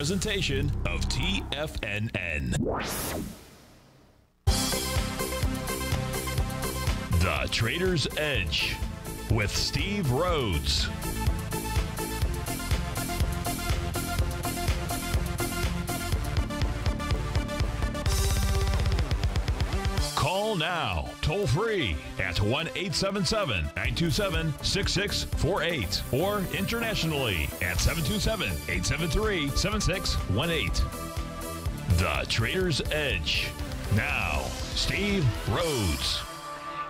presentation of TFNN. The Trader's Edge with Steve Rhodes. Call now, toll free at 1 877 927 6648 or internationally at 727 873 7618. The Trader's Edge. Now, Steve Rhodes.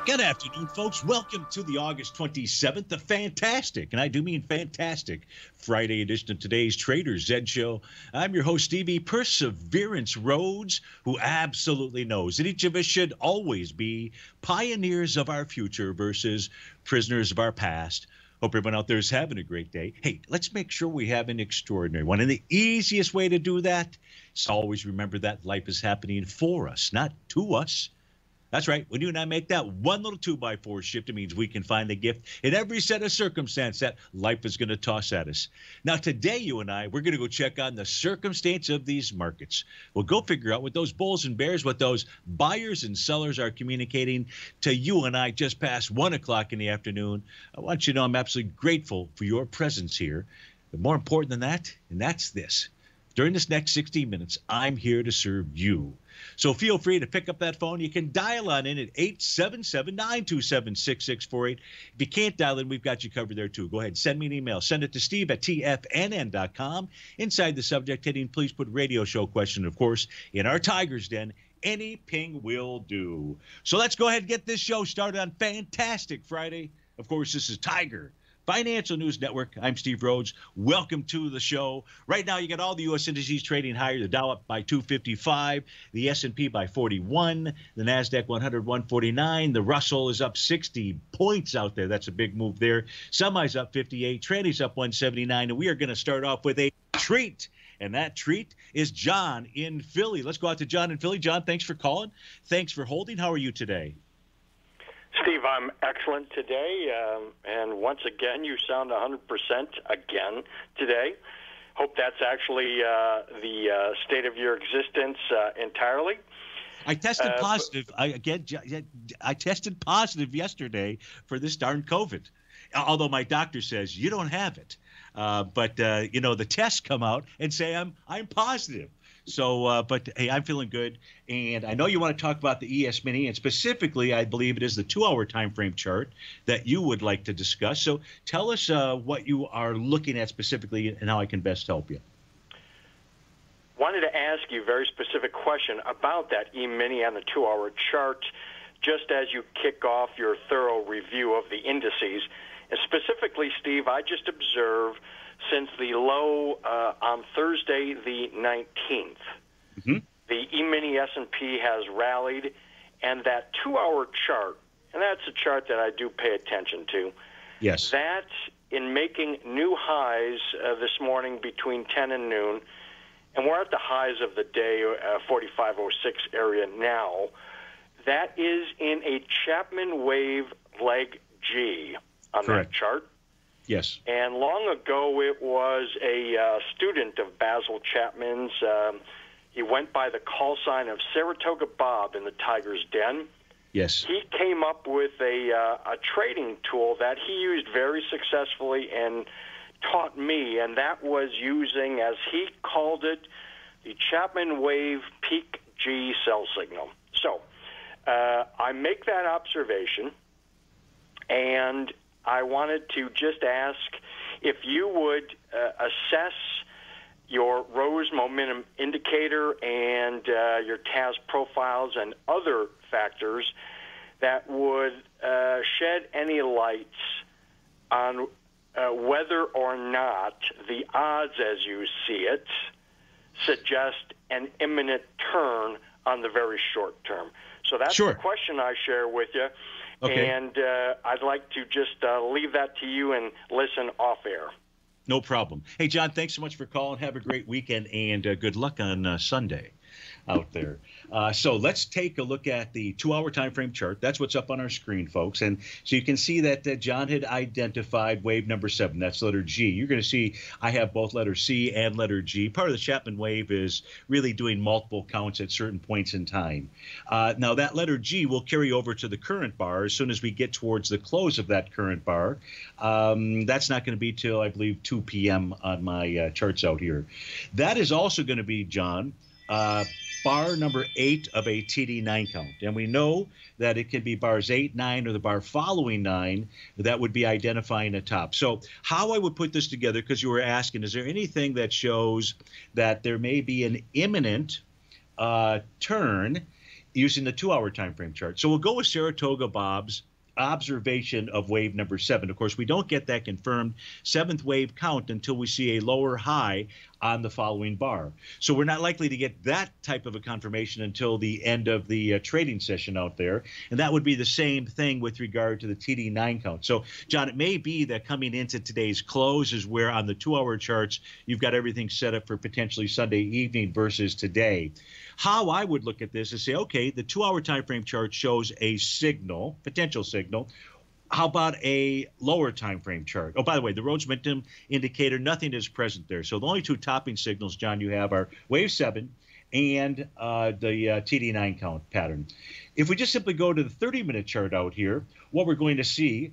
Good afternoon, folks. Welcome to the August 27th, the fantastic, and I do mean fantastic, Friday edition of today's Trader's Edge Show. I'm your host, Stevie Perseverance Rhodes, who absolutely knows that each of us should always be pioneers of our future versus prisoners of our past. Hope everyone out there is having a great day. Hey, let's make sure we have an extraordinary one. And the easiest way to do that is always remember that life is happening for us, not to us. That's right. When you and I make that one little two by four shift, it means we can find the gift in every set of circumstance that life is going to toss at us. Now, today, you and I, we're going to go check on the circumstance of these markets. We'll go figure out what those bulls and bears, what those buyers and sellers are communicating to you and I just past one o'clock in the afternoon. I want you to know I'm absolutely grateful for your presence here. But more important than that, and that's this. During this next 60 minutes, I'm here to serve you. So feel free to pick up that phone. You can dial on in at 877 927 6648. If you can't dial in, we've got you covered there too. Go ahead, send me an email. Send it to steve at tfnn.com. Inside the subject heading, please put radio show question. Of course, in our Tiger's Den, any ping will do. So let's go ahead and get this show started on Fantastic Friday. Of course, this is Tiger Financial News Network. I'm Steve Rhodes. Welcome to the show. Right now, you got all the U.S. indices trading higher. The Dow up by 255, the S&P by 41, the Nasdaq 100 149. The Russell is up 60 points out there. That's a big move there. Semis up 58, trannies up 179, and we are going to start off with a treat. And that treat is John in Philly. Let's go out to John in Philly. John, thanks for calling. Thanks for holding. How are you today? Steve, I'm excellent today. Um, and once again, you sound 100% again today. Hope that's actually uh, the uh, state of your existence uh, entirely. I tested uh, positive. I again, I tested positive yesterday for this darn COVID. Although my doctor says you don't have it, uh, but uh, you know the tests come out and say I'm I'm positive. So, uh, but hey, I'm feeling good, and I know you want to talk about the ES Mini, and specifically, I believe it is the two-hour time frame chart that you would like to discuss. So, tell us uh, what you are looking at specifically, and how I can best help you. Wanted to ask you a very specific question about that E Mini on the two-hour chart, just as you kick off your thorough review of the indices. And specifically, Steve, I just observed since the low uh, on Thursday, the 19th. Mm-hmm. The E-mini S&P has rallied, and that two-hour chart, and that's a chart that I do pay attention to. Yes. That in making new highs uh, this morning between 10 and noon, and we're at the highs of the day, uh, 4506 area now. That is in a Chapman wave leg G on Correct. that chart. Yes. And long ago, it was a uh, student of Basil Chapman's. Um, he went by the call sign of Saratoga Bob in the Tiger's Den. Yes. He came up with a, uh, a trading tool that he used very successfully and taught me, and that was using, as he called it, the Chapman Wave Peak G sell signal. So uh, I make that observation, and I wanted to just ask if you would uh, assess your Rhodes Momentum Indicator and uh, your TAS profiles and other factors that would uh, shed any lights on uh, whether or not the odds as you see it suggest an imminent turn on the very short term. So that's sure. the question I share with you. Okay. And uh, I'd like to just uh, leave that to you and listen off air. No problem. Hey, John, thanks so much for calling. Have a great weekend and uh, good luck on uh, Sunday. Out there. Uh, so let's take a look at the two-hour time frame chart. That's what's up on our screen, folks. And so you can see that uh, John had identified wave number seven. That's letter G. You're going to see I have both letter C and letter G. Part of the Chapman wave is really doing multiple counts at certain points in time. Uh, now that letter G will carry over to the current bar as soon as we get towards the close of that current bar. Um, that's not going to be till I believe 2 p.m. on my uh, charts out here. That is also going to be John. Uh, bar number eight of a TD9 count. And we know that it can be bars eight, nine, or the bar following nine that would be identifying a top. So, how I would put this together, because you were asking, is there anything that shows that there may be an imminent uh, turn using the two hour time frame chart? So, we'll go with Saratoga Bob's observation of wave number seven. Of course, we don't get that confirmed seventh wave count until we see a lower high on the following bar. So we're not likely to get that type of a confirmation until the end of the uh, trading session out there. And that would be the same thing with regard to the TD9 count. So, John, it may be that coming into today's close is where on the two hour charts, you've got everything set up for potentially Sunday evening versus today. How I would look at this is say, okay, the two hour time frame chart shows a signal, potential signal how about a lower time frame chart? Oh, by the way, the Rhodes momentum indicator, nothing is present there. So the only two topping signals, John, you have are wave seven and uh, the uh, TD9 count pattern. If we just simply go to the 30 minute chart out here, what we're going to see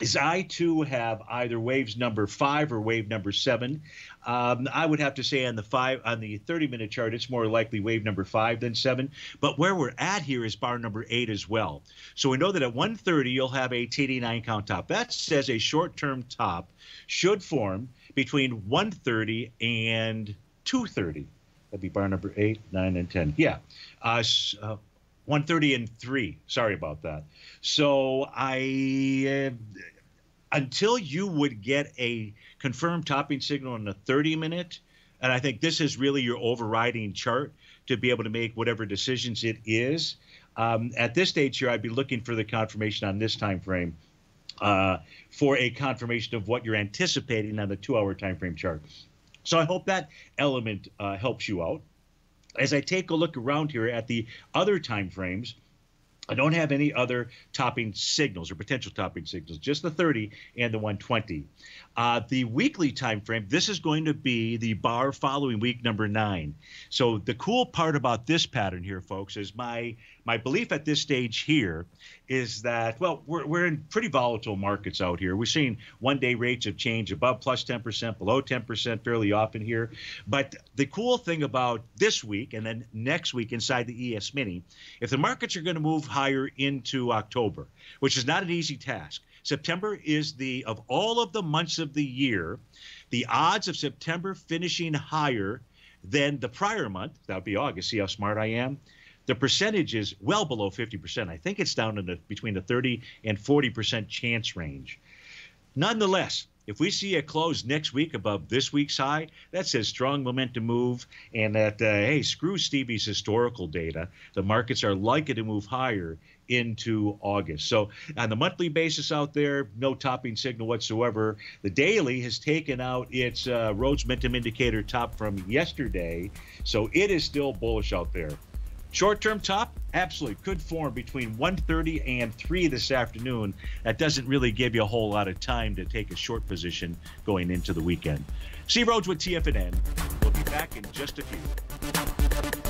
is I too have either waves number five or wave number seven. Um, I would have to say on the five on the 30 minute chart, it's more likely wave number five than seven. But where we're at here is bar number eight as well. So we know that at 130 you'll have a TD9 count top. That says a short term top should form between 130 and 230. That'd be bar number eight, nine, and 10. Yeah. Uh, uh, 130 and 3 sorry about that so i uh, until you would get a confirmed topping signal in a 30 minute and i think this is really your overriding chart to be able to make whatever decisions it is. Um, at this stage here i'd be looking for the confirmation on this time frame uh, for a confirmation of what you're anticipating on the two hour time frame chart. So i hope that element uh, helps you out. As I take a look around here at the other time frames, I don't have any other topping signals or potential topping signals, just the 30 and the 120. Uh, the weekly time frame, this is going to be the bar following week number nine. So the cool part about this pattern here, folks, is my my belief at this stage here is that well, we're we're in pretty volatile markets out here. We're seeing one day rates of change above plus 10%, below 10% fairly often here. But the cool thing about this week and then next week inside the ES Mini, if the markets are going to move higher into October, which is not an easy task September is the, of all of the months of the year, the odds of September finishing higher than the prior month, that would be August. See how smart I am? The percentage is well below 50%. I think it's down in the, between the 30 and 40% chance range. Nonetheless, if we see a close next week above this week's high, that says strong momentum move, and that uh, hey, screw Stevie's historical data. The markets are likely to move higher into August. So on the monthly basis out there, no topping signal whatsoever. The daily has taken out its uh, Rhodes momentum indicator top from yesterday, so it is still bullish out there. Short term top, absolutely could form between 1:30 and 3 this afternoon. That doesn't really give you a whole lot of time to take a short position going into the weekend. See Rhodes with TFNN. We'll be back in just a few.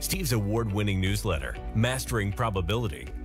Steve's award winning newsletter, Mastering Probability,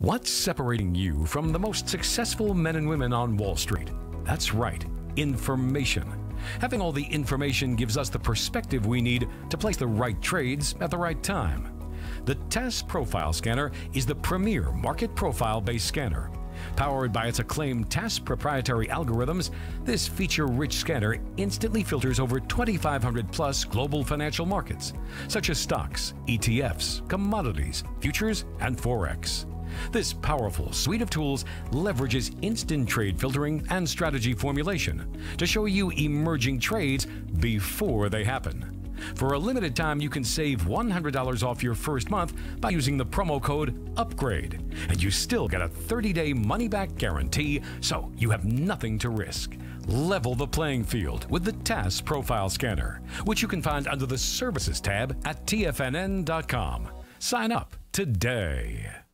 What's separating you from the most successful men and women on Wall Street? That's right, information. Having all the information gives us the perspective we need to place the right trades at the right time. The TAS Profile Scanner is the premier market profile based scanner. Powered by its acclaimed TAS proprietary algorithms, this feature rich scanner instantly filters over 2,500 plus global financial markets, such as stocks, ETFs, commodities, futures, and Forex. This powerful suite of tools leverages instant trade filtering and strategy formulation to show you emerging trades before they happen. For a limited time, you can save $100 off your first month by using the promo code UPGRADE, and you still get a 30 day money back guarantee, so you have nothing to risk. Level the playing field with the TAS Profile Scanner, which you can find under the Services tab at TFNN.com. Sign up today.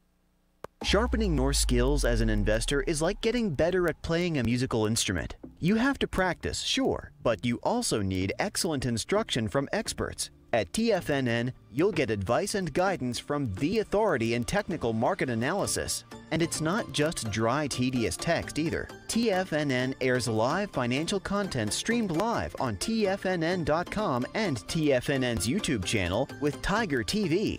Sharpening your skills as an investor is like getting better at playing a musical instrument. You have to practice, sure, but you also need excellent instruction from experts. At TFNN, you'll get advice and guidance from the authority in technical market analysis. And it's not just dry, tedious text either. TFNN airs live financial content streamed live on TFNN.com and TFNN's YouTube channel with Tiger TV,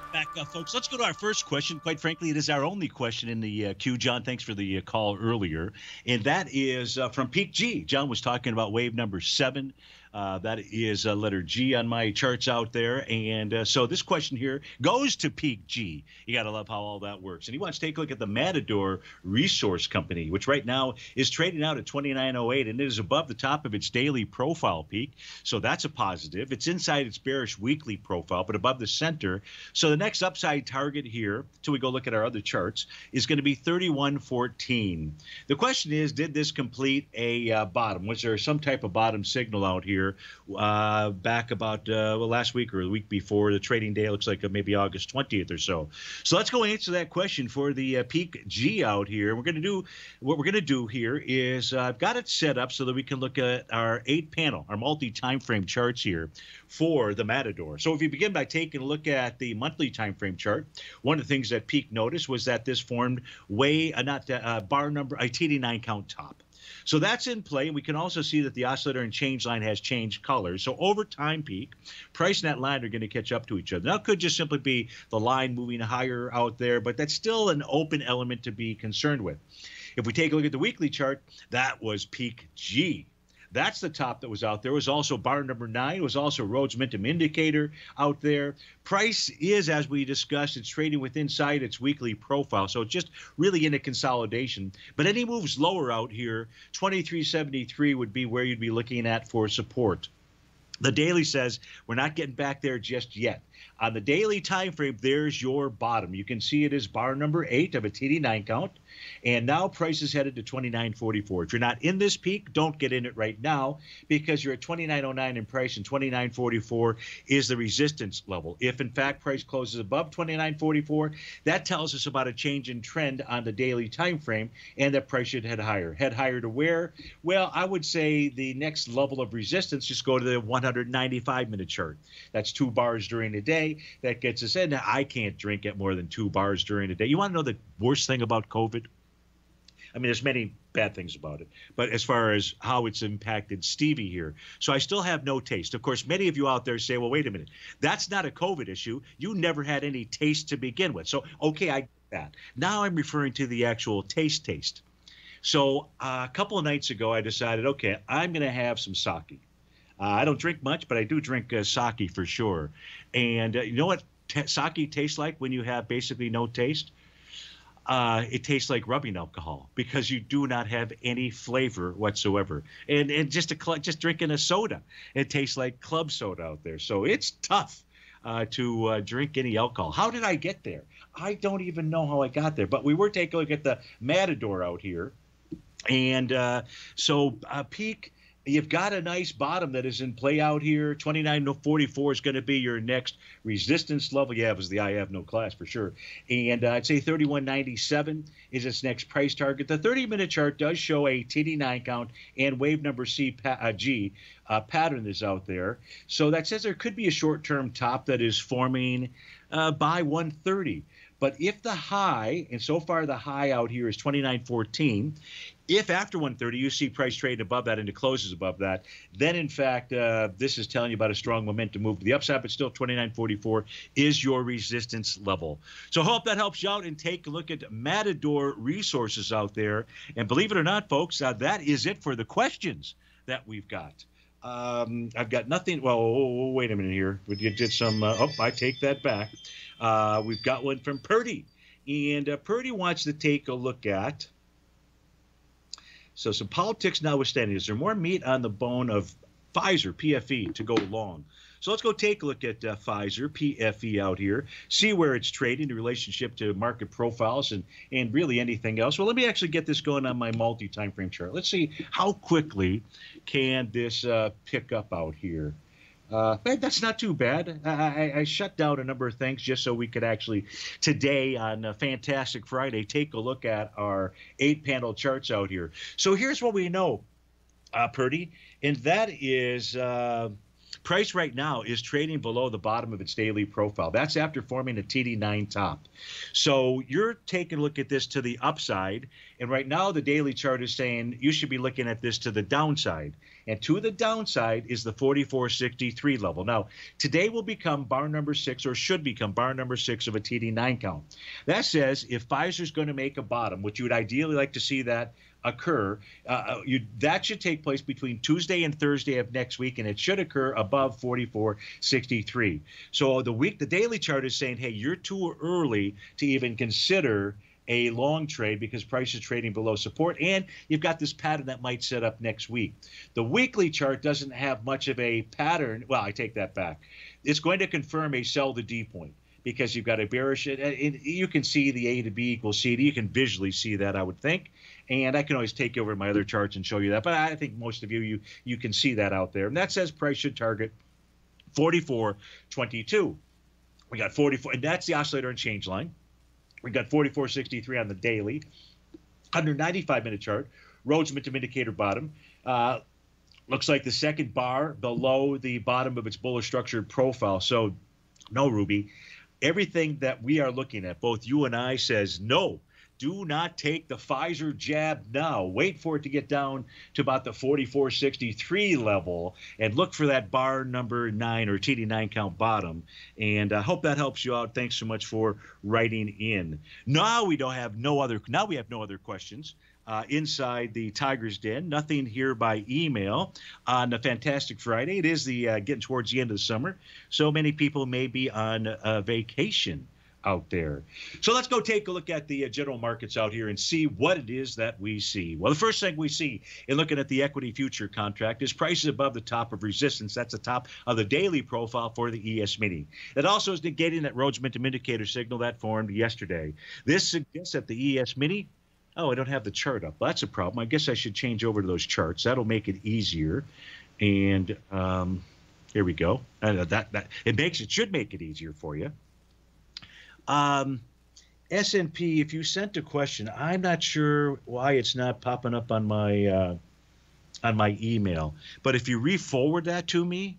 uh, folks. Let's go to our first question. Quite frankly, it is our only question in the uh, queue. John, thanks for the uh, call earlier. And that is uh, from Peak G. John was talking about wave number seven. Uh, that is a letter G on my charts out there. And uh, so this question here goes to Peak G. You got to love how all that works. And he wants to take a look at the Matador Resource Company, which right now is trading out at 2908 and it is above the top of its daily profile peak. So that's a positive. It's inside its bearish weekly profile, but above the center. So the next upside target here, till we go look at our other charts, is going to be 3114. The question is, did this complete a uh, bottom? Was there some type of bottom signal out here? Here uh, back about uh, well, last week or the week before the trading day. Looks like uh, maybe August 20th or so. So let's go answer that question for the uh, peak G out here. We're going to do what we're going to do here is uh, I've got it set up so that we can look at our eight panel, our multi time frame charts here for the Matador. So if you begin by taking a look at the monthly time frame chart, one of the things that Peak noticed was that this formed way uh, not uh, bar number a TD9 count top. So that's in play. And we can also see that the oscillator and change line has changed colors. So over time peak, price and that line are going to catch up to each other. Now, it could just simply be the line moving higher out there, but that's still an open element to be concerned with. If we take a look at the weekly chart, that was peak G. That's the top that was out there. It was also bar number nine. It was also Rhodes Momentum Indicator out there. Price is, as we discussed, it's trading with inside its weekly profile. So it's just really in a consolidation. But any moves lower out here, 2373 would be where you'd be looking at for support. The daily says we're not getting back there just yet. On the daily time frame, there's your bottom. You can see it is bar number eight of a TD9 count. And now price is headed to 29.44. If you're not in this peak, don't get in it right now because you're at 29.09 in price and 29.44 is the resistance level. If in fact price closes above 29.44, that tells us about a change in trend on the daily time frame and that price should head higher. Head higher to where? Well, I would say the next level of resistance just go to the 195 minute chart. That's two bars during the day. That gets us in. I can't drink at more than two bars during the day. You want to know the worst thing about COVID? I mean, there's many bad things about it, but as far as how it's impacted Stevie here, so I still have no taste. Of course, many of you out there say, "Well, wait a minute, that's not a COVID issue. You never had any taste to begin with." So, okay, I get that. Now I'm referring to the actual taste taste. So uh, a couple of nights ago, I decided, okay, I'm going to have some sake. Uh, I don't drink much, but I do drink uh, sake for sure. And uh, you know what t- sake tastes like when you have basically no taste? uh, it tastes like rubbing alcohol because you do not have any flavor whatsoever. And and just a just drinking a soda, it tastes like club soda out there. So it's tough uh, to uh, drink any alcohol. How did I get there? I don't even know how I got there. But we were taking a look at the Matador out here, and uh, so uh, peak You've got a nice bottom that is in play out here. 29 to 44 is going to be your next resistance level. Yeah, it was the I have no class for sure. And uh, I'd say 31.97 is its next price target. The 30 minute chart does show a TD9 count and wave number C uh, G uh, pattern is out there. So that says there could be a short term top that is forming uh, by 130. But if the high, and so far the high out here is 29.14, if after 130 you see price trading above that and it closes above that, then in fact uh, this is telling you about a strong momentum move to the upside, but still 29.44 is your resistance level. So hope that helps you out and take a look at Matador resources out there. And believe it or not, folks, uh, that is it for the questions that we've got. Um, I've got nothing. Well, oh, wait a minute here. We did some. Uh, oh, I take that back. Uh, we've got one from Purdy, and uh, Purdy wants to take a look at so, some politics notwithstanding, is there more meat on the bone of Pfizer, PFE, to go long? So let's go take a look at uh, Pfizer, PFE out here, see where it's trading in relationship to market profiles and, and really anything else. Well, let me actually get this going on my multi time frame chart. Let's see how quickly can this uh, pick up out here. Uh, that's not too bad. I, I, shut down a number of things just so we could actually today on a Fantastic Friday take a look at our eight panel charts out here. So here's what we know, uh, Purdy, and that is. Uh, Price right now is trading below the bottom of its daily profile. That's after forming a TD9 top. So you're taking a look at this to the upside. And right now, the daily chart is saying you should be looking at this to the downside. And to the downside is the 4463 level. Now, today will become bar number six, or should become bar number six of a TD9 count. That says if Pfizer's going to make a bottom, which you would ideally like to see that occur. Uh, uh, you, that should take place between Tuesday and Thursday of next week, and it should occur above 44.63. So the week, the daily chart is saying, hey, you're too early to even consider a long trade because price is trading below support, and you've got this pattern that might set up next week. The weekly chart doesn't have much of a pattern. Well, I take that back. It's going to confirm a sell the D point because you've got a bearish. And you can see the A to B equals C. You can visually see that, I would think and I can always take over my other charts and show you that. But I think most of you you you can see that out there, and that says price should target 44.22. We got 44, and that's the oscillator and change line. We got 44.63 on the daily, 195 minute chart. Rhodes Momentum Indicator bottom. Uh, looks like the second bar below the bottom of its bullish structured profile. So, no, Ruby. Everything that we are looking at, both you and I, says no do not take the Pfizer jab now. Wait for it to get down to about the 44.63 level and look for that bar number nine or TD9 count bottom. And I hope that helps you out. Thanks so much for writing in. Now we don't have no other. Now we have no other questions. Uh, inside the Tiger's Den. Nothing here by email on a fantastic Friday. It is the uh, getting towards the end of the summer, so many people may be on uh, vacation out there. So let's go take a look at the uh, general markets out here and see what it is that we see. Well, the first thing we see in looking at the equity future contract is prices above the top of resistance. That's the top of the daily profile for the ES mini. It also is negating that Rhodes Momentum Indicator signal that formed yesterday. This suggests that the ES mini Oh, I don't have the chart up. That's a problem. I guess I should change over to those charts. That'll make it easier. And um, here we go. Uh, that that it makes it should make it easier for you. Um, S&P, if you sent a question, I'm not sure why it's not popping up on my uh, on my email. But if you re-forward that to me,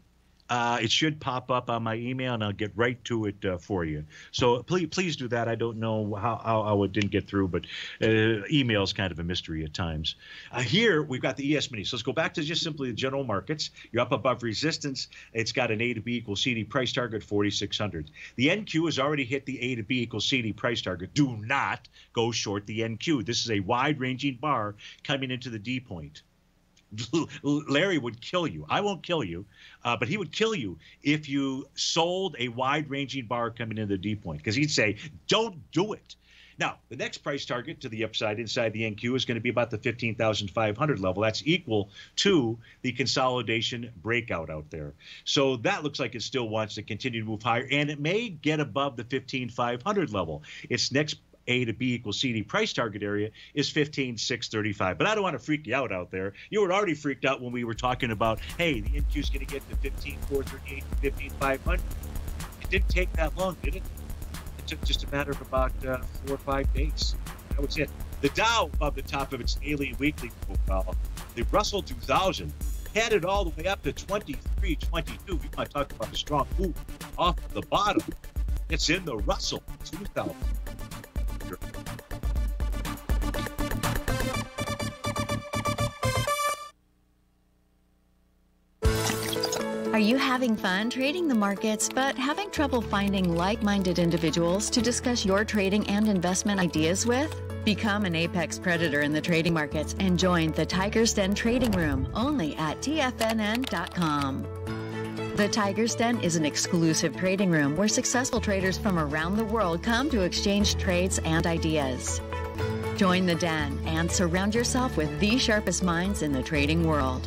uh, it should pop up on my email, and I'll get right to it uh, for you. So please, please do that. I don't know how, how, how it didn't get through, but uh, email is kind of a mystery at times. Uh, here we've got the ES mini. So let's go back to just simply the general markets. You're up above resistance. It's got an A to B equals CD price target 4,600. The NQ has already hit the A to B equals CD price target. Do not go short the NQ. This is a wide-ranging bar coming into the D point. Larry would kill you. I won't kill you, uh, but he would kill you if you sold a wide ranging bar coming into the D point because he'd say, don't do it. Now, the next price target to the upside inside the NQ is going to be about the 15,500 level. That's equal to the consolidation breakout out there. So that looks like it still wants to continue to move higher, and it may get above the 15,500 level. Its next a to B equals CD price target area is 15,635. But I don't want to freak you out out there. You were already freaked out when we were talking about, hey, the NQ is going to get to 15,438 to 15,500. It didn't take that long, did it? It took just a matter of about uh, four or five days. That was it. The Dow above the top of its daily weekly profile. The Russell 2000 had it all the way up to 23, 22. We might talk about a strong move off the bottom. It's in the Russell 2000. Are you having fun trading the markets but having trouble finding like minded individuals to discuss your trading and investment ideas with? Become an apex predator in the trading markets and join the Tiger's Den Trading Room only at TFNN.com. The Tiger's Den is an exclusive trading room where successful traders from around the world come to exchange trades and ideas. Join the den and surround yourself with the sharpest minds in the trading world.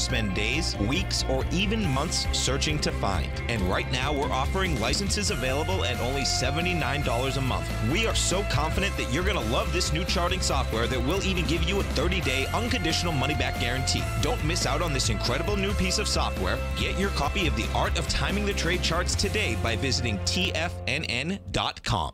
spend days, weeks, or even months searching to find. And right now, we're offering licenses available at only $79 a month. We are so confident that you're going to love this new charting software that will even give you a 30 day unconditional money back guarantee. Don't miss out on this incredible new piece of software. Get your copy of The Art of Timing the Trade Charts today by visiting TFNN.com.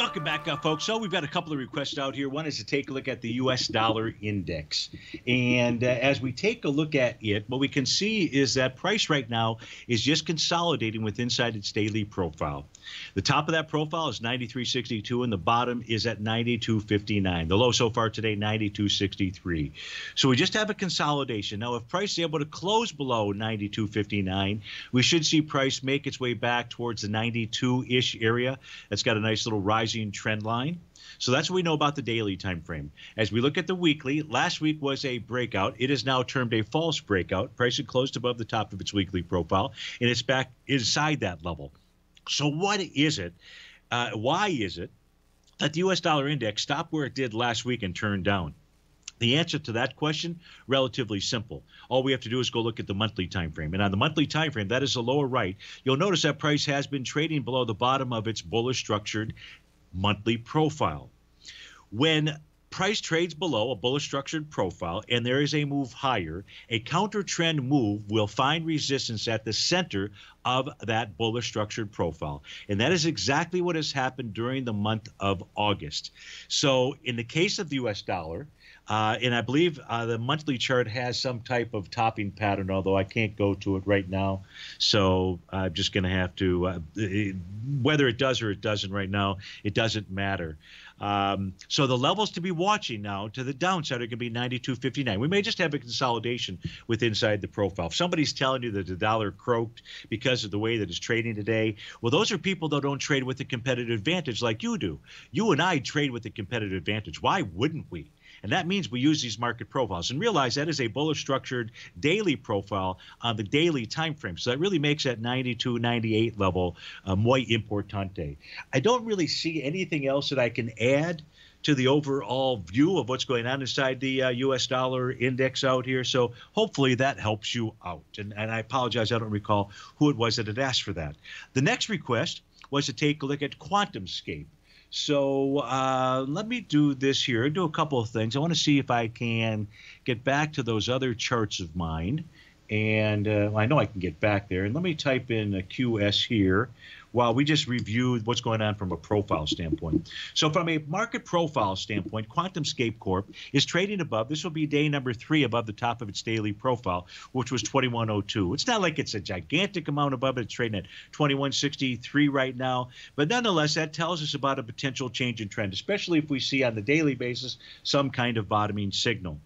Welcome back, uh, folks. So we've got a couple of requests out here. One is to take a look at the U.S. dollar index, and uh, as we take a look at it, what we can see is that price right now is just consolidating with inside its daily profile. The top of that profile is 93.62, and the bottom is at 92.59. The low so far today, 92.63. So we just have a consolidation. Now, if price is able to close below 92.59, we should see price make its way back towards the 92-ish area. That's got a nice little rising trend line. So that's what we know about the daily time frame. As we look at the weekly, last week was a breakout. It is now termed a false breakout. Price had closed above the top of its weekly profile, and it's back inside that level. So what is it? Uh, why is it that the U.S. dollar index stopped where it did last week and turned down? The answer to that question relatively simple. All we have to do is go look at the monthly time frame. And on the monthly time frame, that is the lower right, you'll notice that price has been trading below the bottom of its bullish structured monthly profile. When price trades below a bullish structured profile and there is a move higher, a counter trend move will find resistance at the center of that bullish structured profile. And that is exactly what has happened during the month of August. So, in the case of the US dollar, uh, and I believe uh, the monthly chart has some type of topping pattern, although I can't go to it right now. So I'm just going to have to, uh, whether it does or it doesn't right now, it doesn't matter. Um, so the levels to be watching now to the downside are going to be 92.59. We may just have a consolidation with inside the profile. If somebody's telling you that the dollar croaked because of the way that it's trading today, well, those are people that don't trade with a competitive advantage like you do. You and I trade with a competitive advantage. Why wouldn't we? And that means we use these market profiles and realize that is a bullish structured daily profile on the daily time frame. So that really makes that 92, 98 level uh, muy importante. I don't really see anything else that I can add to the overall view of what's going on inside the uh, U.S. dollar index out here. So hopefully that helps you out. And, and I apologize, I don't recall who it was that had asked for that. The next request was to take a look at QuantumScape. So uh, let me do this here, do a couple of things. I want to see if I can get back to those other charts of mine. And uh, I know I can get back there. And let me type in a QS here while we just reviewed what's going on from a profile standpoint. So, from a market profile standpoint, QuantumScape Corp is trading above. This will be day number three above the top of its daily profile, which was 2102. It's not like it's a gigantic amount above it. It's trading at 2163 right now, but nonetheless, that tells us about a potential change in trend, especially if we see on the daily basis some kind of bottoming signal.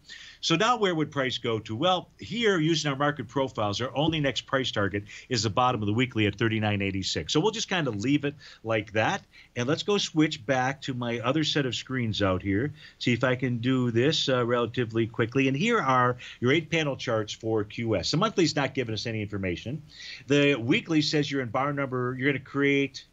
So now where would price go to? Well, here using our market profiles, our only next price target is the bottom of the weekly at 39.86. So we'll just kind of leave it like that. And let's go switch back to my other set of screens out here. See if I can do this uh, relatively quickly. And here are your eight panel charts for QS. The monthly is not giving us any information. The weekly says you're in bar number, you're going to create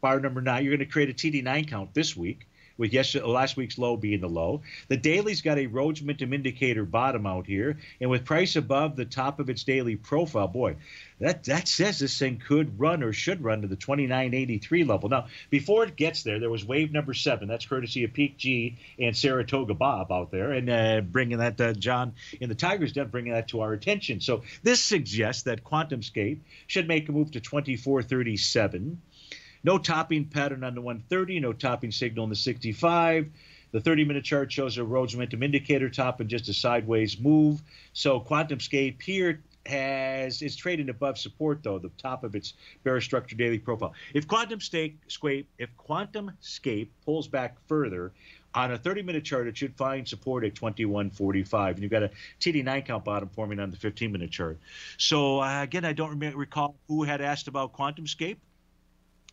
bar number nine. You're going to create a TD9 count this week with yesterday, last week's low being the low. The daily's got a Rhodes Momentum Indicator bottom out here, and with price above the top of its daily profile, boy, that that says this thing could run or should run to the 2983 level. Now, before it gets there, there was wave number seven. That's courtesy of Peak G and Saratoga Bob out there, and uh, bringing that uh, John in the Tigers Den, bringing that to our attention. So this suggests that QuantumScape should make a move to 2437. No topping pattern on the 130, no topping signal in the 65. The 30 minute chart shows a Rhodes momentum indicator top and just a sideways move. So QuantumScape here has is trading above support though, the top of its bearish structure daily profile. If QuantumScape if QuantumScape pulls back further, on a 30 minute chart, it should find support at 2145. And you've got a TD9 count bottom forming on the 15 minute chart. So, uh, again, I don't recall who had asked about QuantumScape.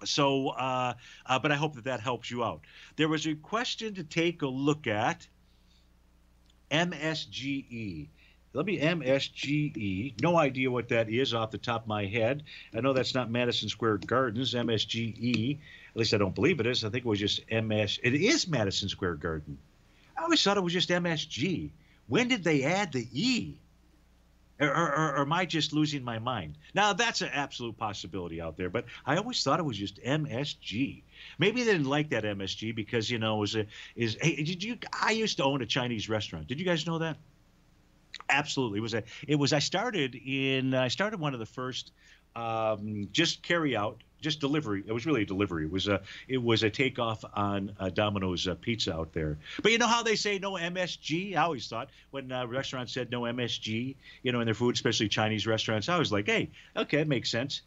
So, uh, uh, but I hope that that helps you out. There was a question to take a look at MSGE. Let me MSGE. No idea what that is off the top of my head. I know that's not Madison Square Gardens, MSGE. At least I don't believe it is. I think it was just MS. It is Madison Square Garden. I always thought it was just MSG. When did they add the E? Or, or, or, am I just losing my mind? Now that's an absolute possibility out there, but I always thought it was just MSG. Maybe they didn't like that MSG because you know a is. Hey, did you? I used to own a Chinese restaurant. Did you guys know that? Absolutely, it was a. It was. I started in. I started one of the first um, just carry out just delivery. It was really a delivery. It was a it was a takeoff on uh, Domino's uh, pizza out there. But you know how they say no MSG? I always thought when uh, restaurants said no MSG, you know, in their food, especially Chinese restaurants, I was like, hey, okay, it makes sense.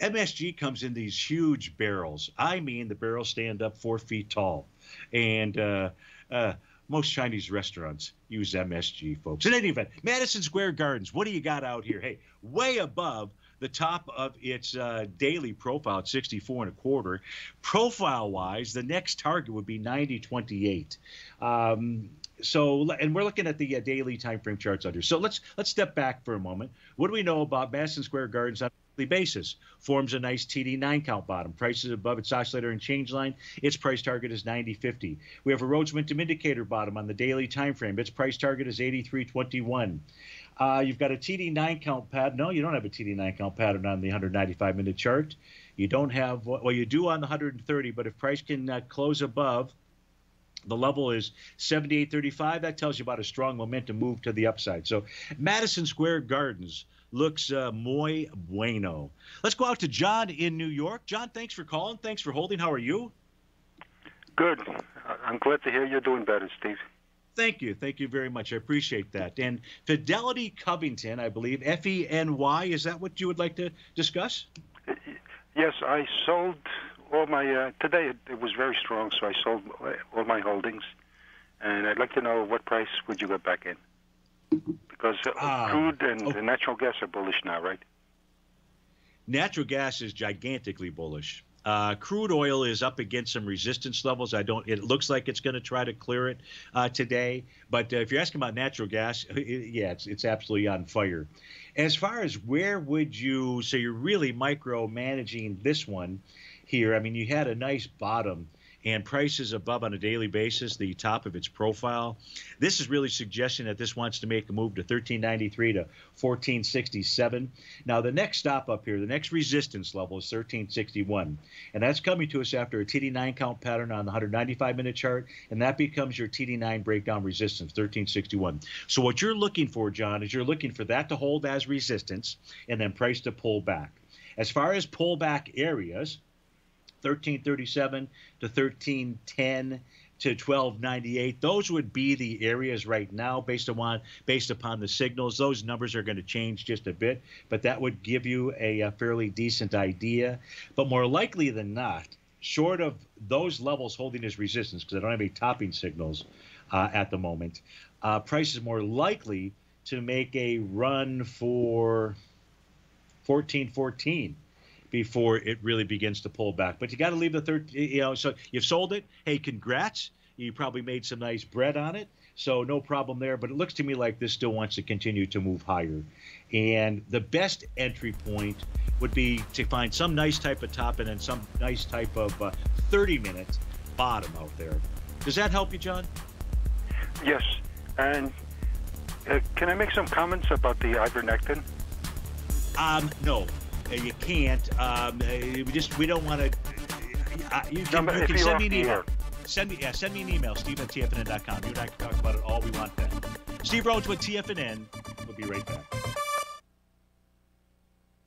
MSG comes in these huge barrels. I mean, the barrels stand up four feet tall, and uh, uh, most Chinese restaurants use MSG, folks. In any event, Madison Square Gardens, what do you got out here? Hey, way above the top of its uh, daily profile at 64 and a quarter. Profile wise, the next target would be 90.28. Um, so and we're looking at the uh, daily time frame charts under so let's let's step back for a moment what do we know about madison square gardens basis forms a nice td9 count bottom prices above its oscillator and change line its price target is 90.50 we have a rhodes momentum indicator bottom on the daily time frame its price target is 83.21 uh, you've got a TD9 count pattern. No, you don't have a TD9 count pattern on the 195 minute chart. You don't have, well, you do on the 130, but if price can uh, close above, the level is 78.35. That tells you about a strong momentum move to the upside. So Madison Square Gardens looks uh, muy bueno. Let's go out to John in New York. John, thanks for calling. Thanks for holding. How are you? Good. I'm glad to hear you're doing better, Steve. Thank you. Thank you very much. I appreciate that. And Fidelity Covington, I believe, F E N Y, is that what you would like to discuss? Yes, I sold all my, uh, today it, it, was very strong, so I sold all my holdings. And I'd like to know what price would you get back in? Because uh, crude and okay. natural gas are bullish now, right? Natural gas is gigantically bullish. Uh, crude oil is up against some resistance levels. I don't. It looks like it's going to try to clear it uh, today. But uh, if you're asking about natural gas, it, yeah, it's it's absolutely on fire. As far as where would you? So you're really micromanaging this one here. I mean, you had a nice bottom and prices above on a daily basis, the top of its profile. This is really suggesting that this wants to make a move to 1393 to 1467. Now, the next stop up here, the next resistance level is 1361, and that's coming to us after a TD9 count pattern on the 195 minute chart, and that becomes your TD9 breakdown resistance, 1361. So, what you're looking for, John, is you're looking for that to hold as resistance and then price to pull back. As far as pullback areas, 1337 to 1310 to 1298 those would be the areas right now based upon based upon the signals. Those numbers are going to change just a bit but that would give you a, a fairly decent idea. But more likely than not short of those levels holding as resistance because i don't have any topping signals uh, at the moment uh, price is more likely to make a run for 1414 before it really begins to pull back. But you got to leave the third, you know, so you've sold it. Hey, congrats. You probably made some nice bread on it. So no problem there. But it looks to me like this still wants to continue to move higher. And the best entry point would be to find some nice type of top and then some nice type of uh, 30 minute bottom out there. Does that help you, John? Yes. And uh, can I make some comments about the ivermectin? Um, no, you can't. Um, uh, we just we don't want to. Uh, you can, no, you can send me an email. Send me yeah, send me an email, steve at tfnn.com. You and I can talk about it all we want then. Steve Rhodes with TFNN. We'll be right back.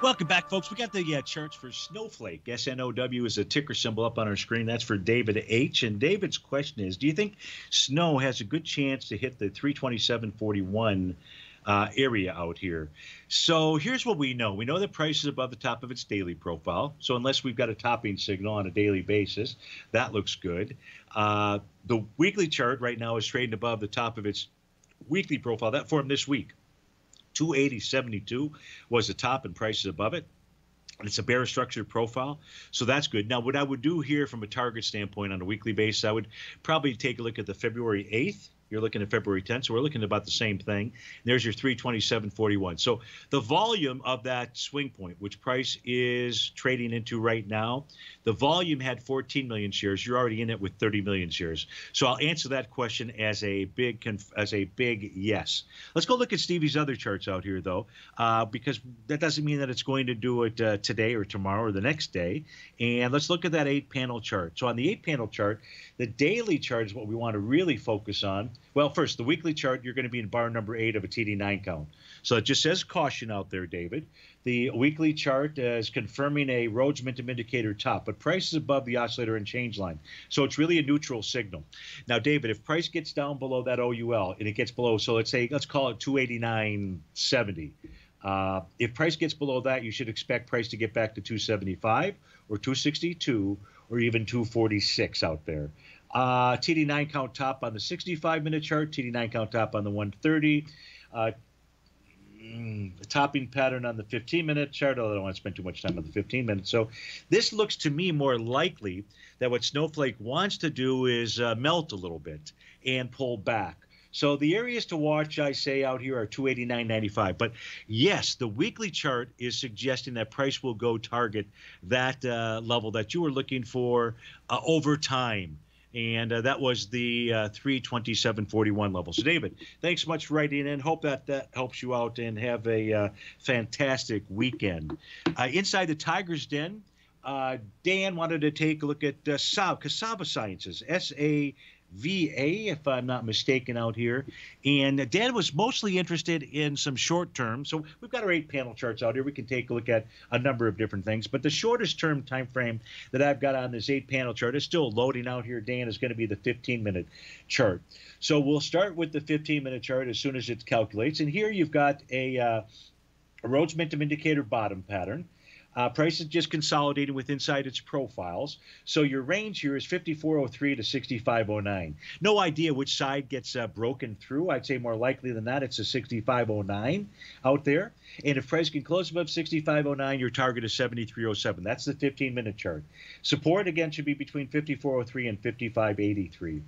Welcome back, folks. We got the uh, charts for Snowflake. S N O W is a ticker symbol up on our screen. That's for David H. And David's question is Do you think Snow has a good chance to hit the 327.41 uh, area out here? So here's what we know we know the price is above the top of its daily profile. So unless we've got a topping signal on a daily basis, that looks good. Uh, the weekly chart right now is trading above the top of its weekly profile. That formed this week. 280.72 was the top and prices above it. And it's a bear structured profile, so that's good. Now, what I would do here from a target standpoint on a weekly basis, I would probably take a look at the February 8th. You're looking at February 10th, so we're looking at about the same thing. There's your 327.41. So the volume of that swing point, which price is trading into right now, the volume had 14 million shares. You're already in it with 30 million shares. So I'll answer that question as a big as a big yes. Let's go look at Stevie's other charts out here, though, uh, because that doesn't mean that it's going to do it uh, today or tomorrow or the next day. And let's look at that eight panel chart. So on the eight panel chart, the daily chart is what we want to really focus on. Well, first, the weekly chart, you're going to be in bar number eight of a TD9 count. So it just says caution out there, David. The weekly chart is confirming a Rhodes Momentum Indicator top, but price is above the oscillator and change line. So it's really a neutral signal. Now, David, if price gets down below that OUL and it gets below, so let's say, let's call it 289.70. Uh, if price gets below that, you should expect price to get back to 275 or 262 or even 246 out there. Uh, TD9 count top on the 65 minute chart, TD9 count top on the 130. Uh, mm, topping pattern on the 15 minute chart, although I don't want to spend too much time on the 15 minutes. So this looks to me more likely that what Snowflake wants to do is uh, melt a little bit and pull back. So the areas to watch, I say out here, are 289.95. But yes, the weekly chart is suggesting that price will go target that uh, level that you were looking for uh, over time and uh, that was the uh, 327.41 level. So, David, thanks so much for writing in. Hope that that helps you out and have a uh, fantastic weekend. Uh, inside the Tiger's Den, uh, Dan wanted to take a look at uh, Cassava Sciences, S A VA, if I'm not mistaken, out here. And Dan was mostly interested in some short term. So we've got our eight panel charts out here. We can take a look at a number of different things. But the shortest term time frame that I've got on this eight panel chart is still loading out here, Dan, is going to be the 15 minute chart. So we'll start with the 15 minute chart as soon as it calculates. And here you've got a, uh, a Rhodes Momentum Indicator bottom pattern. Uh, price is just consolidating with inside its profiles. So your range here is 5403 to 6509. No idea which side gets uh, broken through. I'd say more likely than that, it's a 6509 out there. And if price can close above 6509, your target is 7307. That's the 15 minute chart. Support again should be between 5403 and 5583.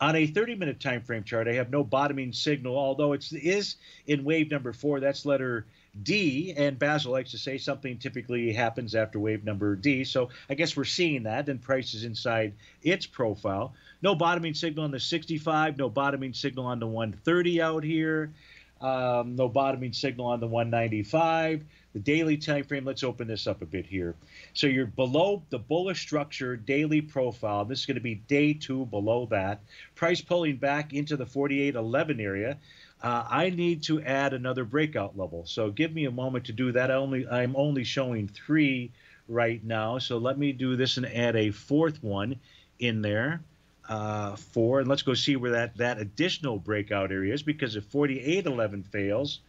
On a 30 minute time frame chart, I have no bottoming signal, although it is is in wave number four. That's letter D, and Basil likes to say something typically happens after wave number D. So I guess we're seeing that, and price is inside its profile. No bottoming signal on the 65, no bottoming signal on the 130 out here, um, no bottoming signal on the 195. The daily time frame, let's open this up a bit here. So you're below the bullish structure daily profile. This is going to be day two below that. Price pulling back into the 4811 area uh, I need to add another breakout level. So give me a moment to do that. I only I'm only showing three right now. So let me do this and add a fourth one in there. Uh, four, and let's go see where that that additional breakout area is. Because if 4811 fails,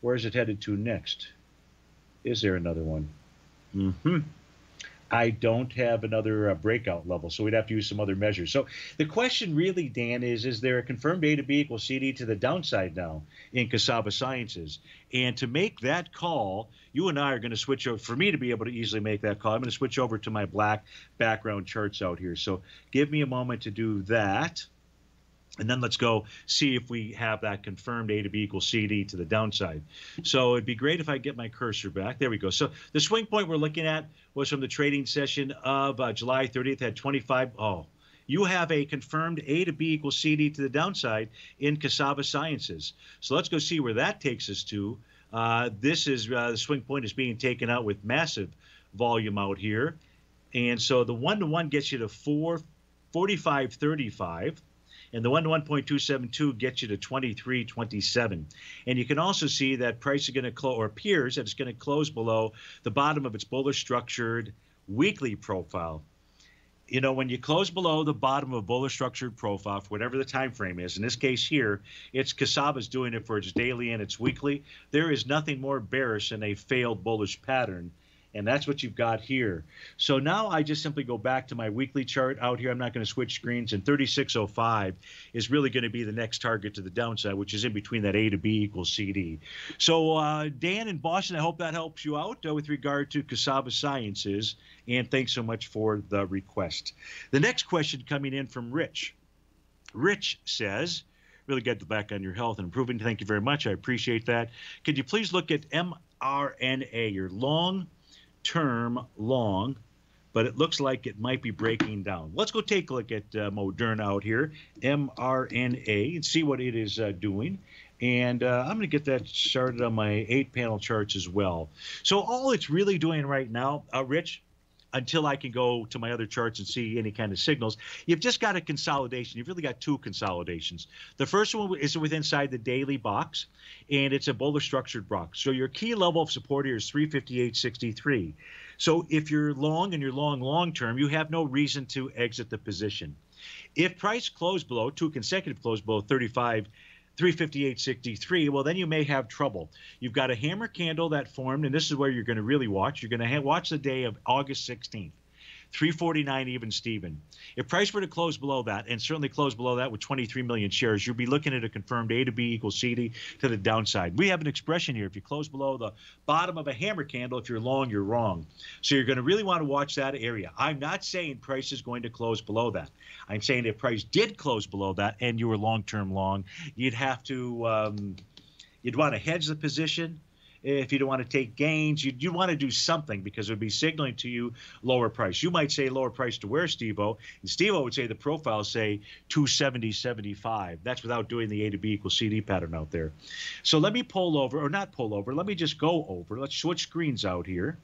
where is it headed to next? Is there another one? Mm-hmm. I don't have another uh, breakout level, so we'd have to use some other measures. So the question really, Dan, is: Is there a confirmed A to B equals CD to the downside now in Cassava Sciences? And to make that call, you and I are going to switch over. For me to be able to easily make that call, I'm going to switch over to my black background charts out here. So give me a moment to do that. And then let's go see if we have that confirmed A to B equals CD to the downside. So it'd be great if I get my cursor back. There we go. So the swing point we're looking at was from the trading session of uh, July 30th at 25. Oh, you have a confirmed A to B equals CD to the downside in Cassava Sciences. So let's go see where that takes us to. Uh, this is uh, the swing point is being taken out with massive volume out here. And so the one to one gets you to 4, 45.35 and the 1-1.272 gets you to 23.27. And you can also see that price is going to close, or appears that it's going to close below the bottom of its bullish structured weekly profile. You know, when you close below the bottom of a bullish structured profile for whatever the time frame is, in this case here, it's Cassava's doing it for its daily and its weekly. There is nothing more bearish than a failed bullish pattern and that's what you've got here. So now I just simply go back to my weekly chart out here. I'm not going to switch screens, and 3605 is really going to be the next target to the downside, which is in between that A to B equals CD. So uh, Dan in Boston, I hope that helps you out uh, with regard to Cassava Sciences, and thanks so much for the request. The next question coming in from Rich. Rich says, really get back on your health and improving. Thank you very much. I appreciate that. Could you please look at mRNA, your long term long, but it looks like it might be breaking down. Let's go take a look at uh, Moderna out here, mRNA, and see what it is uh, doing. And uh, I'm going to get that started on my eight panel charts as well. So, all it's really doing right now, uh, Rich, until I can go to my other charts and see any kind of signals. You've just got a consolidation. You've really got two consolidations. The first one is within inside the daily box, and it's a bullish structured box. So your key level of support here is 358.63. So if you're long and you're long long term, you have no reason to exit the position. If price closed below two consecutive close below 35 358.63, well, then you may have trouble. You've got a hammer candle that formed, and this is where you're going to really watch. You're going to watch the day of August 16th. 349 even Steven. If price were to close below that, and certainly close below that with 23 million shares, you'd be looking at a confirmed A to B equals C to the downside. We have an expression here. If you close below the bottom of a hammer candle, if you're long, you're wrong. So you're going to really want to watch that area. I'm not saying price is going to close below that. I'm saying if price did close below that and you were long term long, you'd have to um, you'd want to hedge the position if you don't want to take gains, you, you want to do something because it would be signaling to you lower price. You might say lower price to where, Steve-O? And Steve-O would say the profile say 270, 75. That's without doing the A to B equals CD pattern out there. So let me pull over, or not pull over, let me just go over. Let's switch screens out here.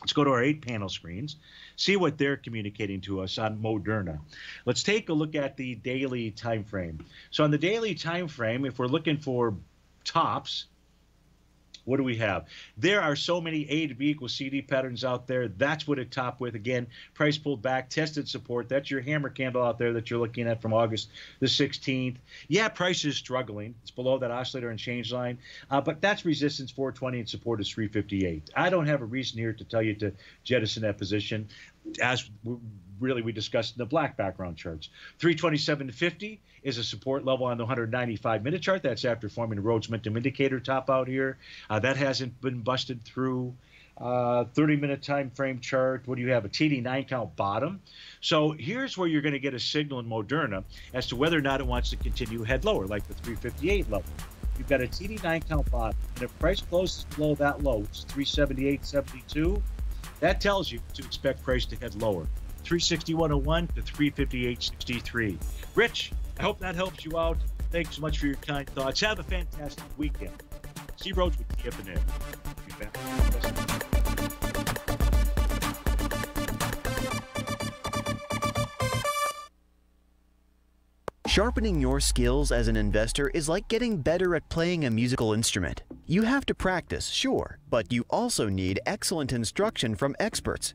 Let's go to our eight panel screens, see what they're communicating to us on Moderna. Let's take a look at the daily time frame. So on the daily time frame, if we're looking for tops, what do we have? There are so many A to B equals CD patterns out there. That's what it topped with. Again, price pulled back, tested support. That's your hammer candle out there that you're looking at from August the 16th. Yeah, price is struggling. It's below that oscillator and change line, uh, but that's resistance 420 and support is 358. I don't have a reason here to tell you to jettison that position as really we discussed in the black background charts. 327.50 is a support level on the 195 minute chart. That's after forming Rhodes Momentum Indicator top out here. Uh, that hasn't been busted through. Uh, 30 minute time frame chart. What do you have? A TD9 count bottom. So here's where you're going to get a signal in Moderna as to whether or not it wants to continue head lower, like the 358 level. You've got a TD9 count bottom, and if price closes below that low, which is 378.72, that tells you to expect price to head lower. 361.01 to 358.63. Rich, I hope that helps you out. Thanks so much for your kind thoughts. Have a fantastic weekend. Steve Rhodes with TFNN. Sharpening your skills as an investor is like getting better at playing a musical instrument. You have to practice, sure, but you also need excellent instruction from experts.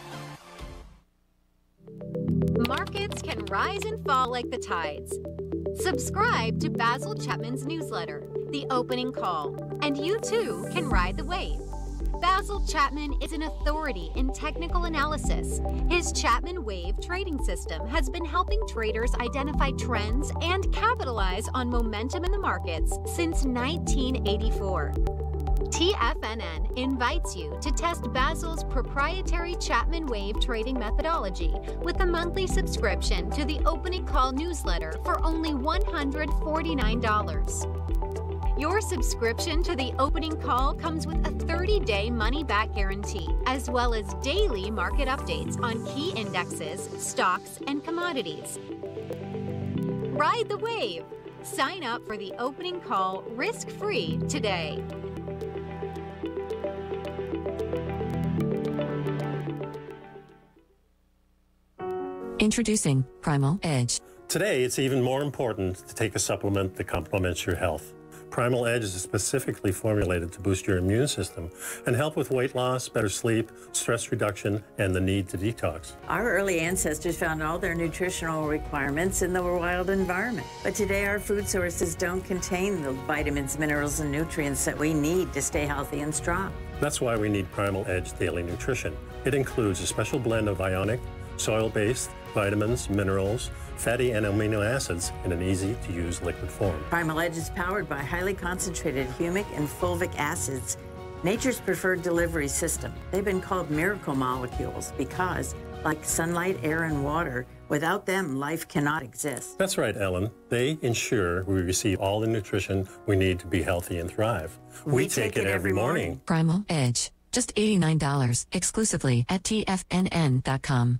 Markets can rise and fall like the tides. Subscribe to Basil Chapman's newsletter, The Opening Call, and you too can ride the wave. Basil Chapman is an authority in technical analysis. His Chapman Wave trading system has been helping traders identify trends and capitalize on momentum in the markets since 1984. TFNN invites you to test Basil's proprietary Chapman Wave trading methodology with a monthly subscription to the Opening Call newsletter for only $149. Your subscription to the Opening Call comes with a 30 day money back guarantee, as well as daily market updates on key indexes, stocks, and commodities. Ride the wave! Sign up for the Opening Call risk free today. Introducing Primal Edge. Today, it's even more important to take a supplement that complements your health. Primal Edge is specifically formulated to boost your immune system and help with weight loss, better sleep, stress reduction, and the need to detox. Our early ancestors found all their nutritional requirements in the wild environment. But today, our food sources don't contain the vitamins, minerals, and nutrients that we need to stay healthy and strong. That's why we need Primal Edge Daily Nutrition. It includes a special blend of ionic, soil-based, vitamins, minerals, fatty and amino acids in an easy-to-use liquid form. Primal Edge is powered by highly concentrated humic and fulvic acids, nature's preferred delivery system. They've been called miracle molecules because, like sunlight, air, and water, without them, life cannot exist. That's right, Ellen. They ensure we receive all the nutrition we need to be healthy and thrive. We, We take, take it it every every morning. Primal Edge. Just $89 exclusively at TFNN.com.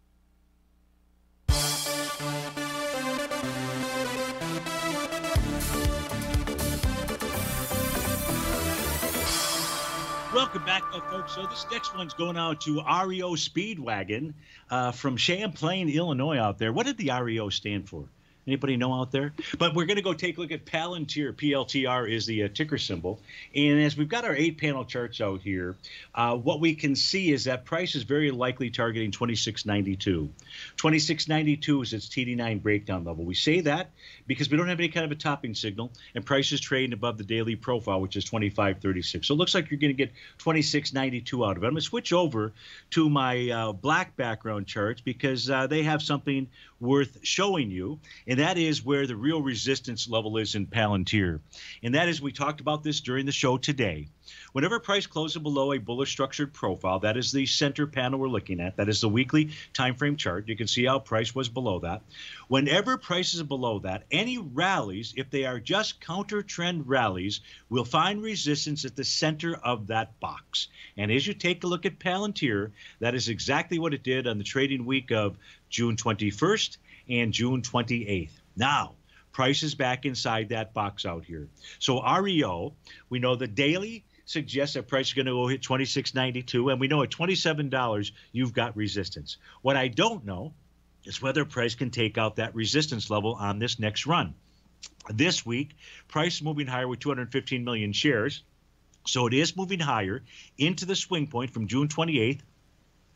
Welcome back, uh, folks. So this next one's going out to REO Speedwagon uh, from Champaign, Illinois. Out there, what did the REO stand for? Anybody know out there? But we're going to go take a look at Palantir. PLTR is the uh, ticker symbol. And as we've got our eight panel charts out here, uh, what we can see is that price is very likely targeting 26.92. 26.92 is its TD9 breakdown level. We say that because we don't have any kind of a topping signal, and price is trading above the daily profile, which is 25.36. So it looks like you're going to get 26.92 out of it. I'm going to switch over to my uh, black background charts because uh, they have something worth showing you and that is where the real resistance level is in Palantir. And that is, we talked about this during the show today. Whenever price closes below a bullish structured profile, that is the center panel we're looking at. That is the weekly time frame chart. You can see how price was below that. Whenever price is below that, any rallies, if they are just counter trend rallies, will find resistance at the center of that box. And as you take a look at Palantir, that is exactly what it did on the trading week of June 21st and June 28th. Now, price is back inside that box out here. So REO, we know the daily suggests that price is going to go hit 26.92 and we know at $27 you've got resistance. What I don't know is whether price can take out that resistance level on this next run. This week, price moving higher with 215 million shares. So it is moving higher into the swing point from June 28th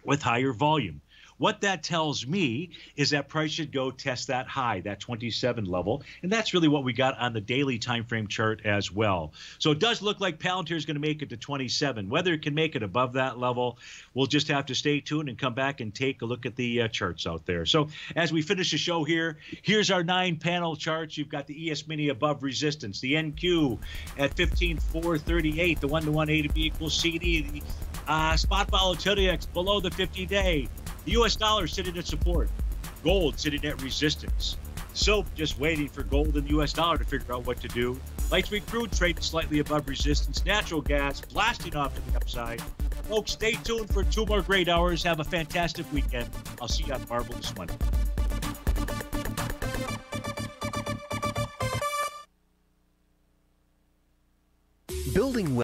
with higher volume. What that tells me is that price should go test that high, that 27 level, and that's really what we got on the daily time frame chart as well. So it does look like Palantir is going to make it to 27. Whether it can make it above that level, we'll just have to stay tuned and come back and take a look at the uh, charts out there. So as we finish the show here, here's our nine panel charts. You've got the ES Mini above resistance, the NQ at 15438, the one to one A to B equals CD, the uh, spot volatility X below the 50 day. The US dollar sitting at support, gold sitting at resistance, silk just waiting for gold and the US dollar to figure out what to do. Light sweet crude trading slightly above resistance, natural gas blasting off to the upside. Folks, stay tuned for two more great hours. Have a fantastic weekend. I'll see you on Marvelous Monday. Building